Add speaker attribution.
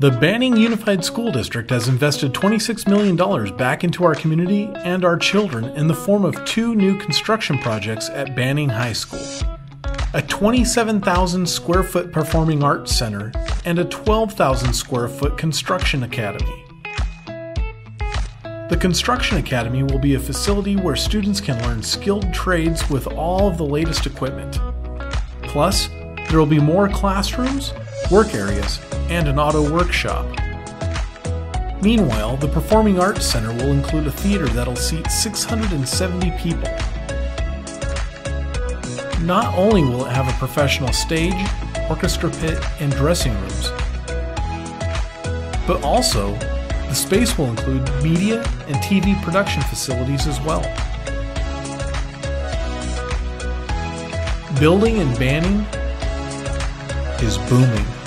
Speaker 1: The Banning Unified School District has invested $26 million back into our community and our children in the form of two new construction projects at Banning High School a 27,000 square foot performing arts center and a 12,000 square foot construction academy. The Construction Academy will be a facility where students can learn skilled trades with all of the latest equipment. Plus, there will be more classrooms, work areas, and an auto workshop. Meanwhile, the Performing Arts Center will include a theater that'll seat 670 people. Not only will it have a professional stage, orchestra pit, and dressing rooms, but also the space will include media and TV production facilities as well. Building and Banning is booming.